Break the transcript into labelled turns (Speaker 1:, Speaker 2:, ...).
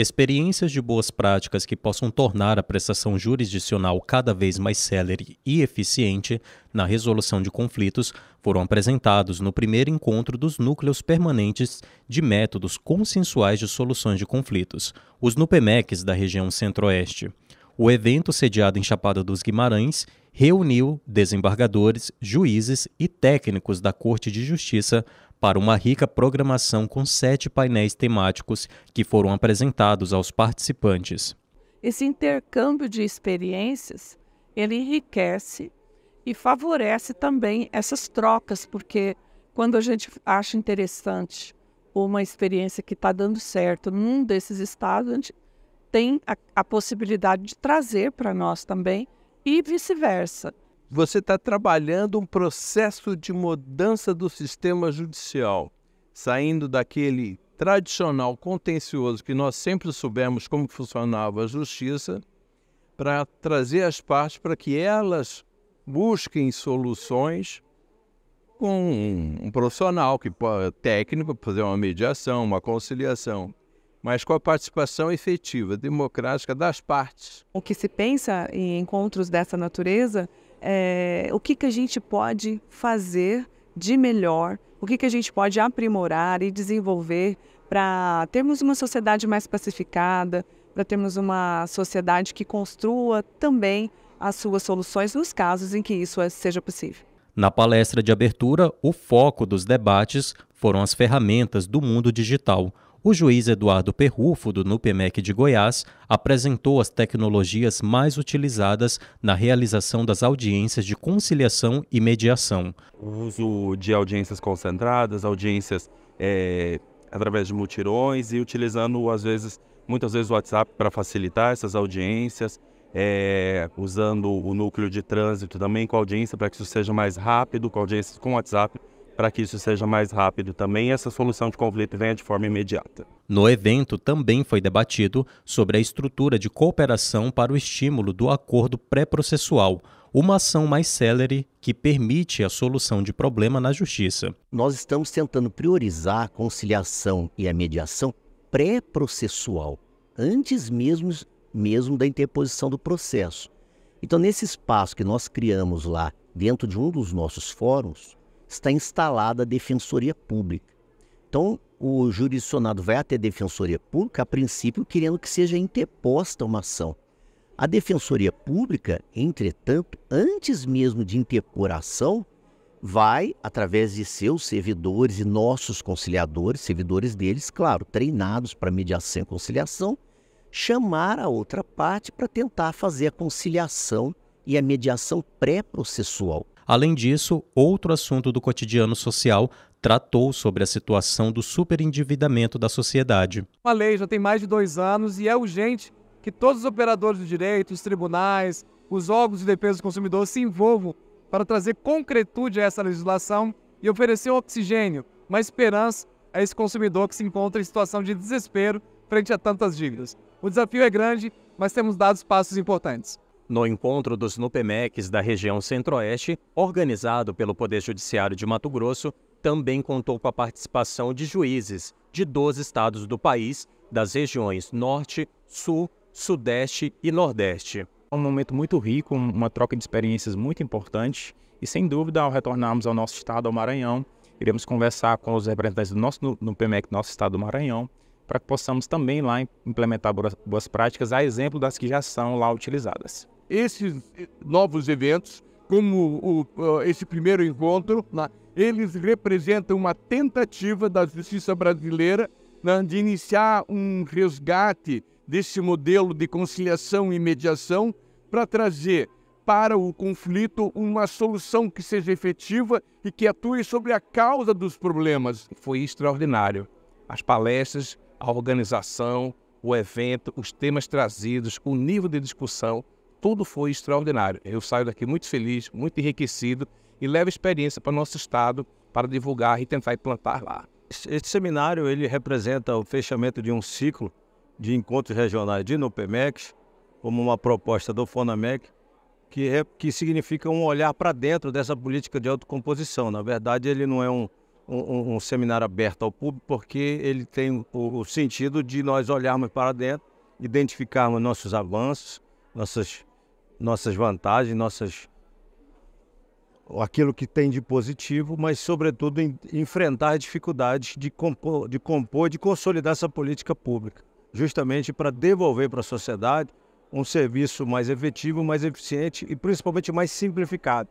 Speaker 1: Experiências de boas práticas que possam tornar a prestação jurisdicional cada vez mais célere e eficiente na resolução de conflitos foram apresentados no primeiro encontro dos núcleos permanentes de métodos consensuais de soluções de conflitos, os NUPEMECs da região Centro-Oeste. O evento, sediado em Chapada dos Guimarães, reuniu desembargadores, juízes e técnicos da Corte de Justiça para uma rica programação com sete painéis temáticos que foram apresentados aos participantes.
Speaker 2: Esse intercâmbio de experiências, ele enriquece e favorece também essas trocas, porque quando a gente acha interessante uma experiência que está dando certo num desses estados, a gente tem a, a possibilidade de trazer para nós também e vice-versa
Speaker 3: você está trabalhando um processo de mudança do sistema judicial, saindo daquele tradicional contencioso que nós sempre soubemos como funcionava a justiça, para trazer as partes para que elas busquem soluções com um, profissional que técnico para fazer uma mediação, uma conciliação, mas com a participação efetiva, democrática das partes.
Speaker 4: O que se pensa em encontros dessa natureza é, o que, que a gente pode fazer de melhor, o que, que a gente pode aprimorar e desenvolver para termos uma sociedade mais pacificada, para termos uma sociedade que construa também as suas soluções nos casos em que isso seja possível.
Speaker 1: Na palestra de abertura, o foco dos debates foram as ferramentas do mundo digital, o juiz Eduardo Perrufo, do NUPEMEC de Goiás, apresentou as tecnologias mais utilizadas na realização das audiências de conciliação e mediação.
Speaker 5: O uso de audiências concentradas, audiências é, através de mutirões e utilizando, às vezes, muitas vezes o WhatsApp para facilitar essas audiências, é, usando o núcleo de trânsito também com audiência para que isso seja mais rápido, com audiências com WhatsApp para que isso seja mais rápido também e essa solução de conflito venha de forma imediata.
Speaker 1: No evento também foi debatido sobre a estrutura de cooperação para o estímulo do acordo pré-processual, uma ação mais célere que permite a solução de problema na justiça.
Speaker 6: Nós estamos tentando priorizar a conciliação e a mediação pré-processual, antes mesmo, mesmo da interposição do processo. Então, nesse espaço que nós criamos lá, dentro de um dos nossos fóruns, está instalada a Defensoria Pública. Então, o jurisdicionado vai até a Defensoria Pública, a princípio, querendo que seja interposta uma ação. A Defensoria Pública, entretanto, antes mesmo de interpor a ação, vai, através de seus servidores e nossos conciliadores, servidores deles, claro, treinados para mediação e conciliação, chamar a outra parte para tentar fazer a conciliação e a mediação pré-processual.
Speaker 1: Além disso, outro assunto do cotidiano social tratou sobre a situação do superendividamento da sociedade.
Speaker 7: A lei já tem mais de dois anos e é urgente que todos os operadores do direito, os tribunais, os órgãos de defesa do consumidor se envolvam para trazer concretude a essa legislação e oferecer oxigênio, uma esperança a esse consumidor que se encontra em situação de desespero frente a tantas dívidas. O desafio é grande, mas temos dado passos importantes
Speaker 1: no encontro dos NUPEMECs da região Centro-Oeste, organizado pelo Poder Judiciário de Mato Grosso, também contou com a participação de juízes de 12 estados do país, das regiões Norte, Sul, Sudeste e Nordeste.
Speaker 8: É um momento muito rico, uma troca de experiências muito importante e, sem dúvida, ao retornarmos ao nosso estado, ao Maranhão, iremos conversar com os representantes do nosso no PMEC, nosso estado do Maranhão, para que possamos também lá implementar boas práticas, a exemplo das que já são lá utilizadas
Speaker 9: esses novos eventos, como o, esse primeiro encontro, né, eles representam uma tentativa da justiça brasileira né, de iniciar um resgate desse modelo de conciliação e mediação para trazer para o conflito uma solução que seja efetiva e que atue sobre a causa dos problemas.
Speaker 3: Foi extraordinário. As palestras, a organização, o evento, os temas trazidos, o nível de discussão tudo foi extraordinário. Eu saio daqui muito feliz, muito enriquecido e levo experiência para o nosso estado para divulgar e tentar implantar lá.
Speaker 10: Esse seminário ele representa o fechamento de um ciclo de encontros regionais de NUPEMEX, como uma proposta do FONAMEC, que, é, que significa um olhar para dentro dessa política de autocomposição. Na verdade, ele não é um, um, um, seminário aberto ao público, porque ele tem o, o, sentido de nós olharmos para dentro, identificarmos nossos avanços, nossas, nossas vantagens, nossas aquilo que tem de positivo, mas, sobretudo, em, enfrentar dificuldades de compor, de compor, de consolidar essa política pública, justamente para devolver para a sociedade um serviço mais efetivo, mais eficiente e principalmente mais simplificado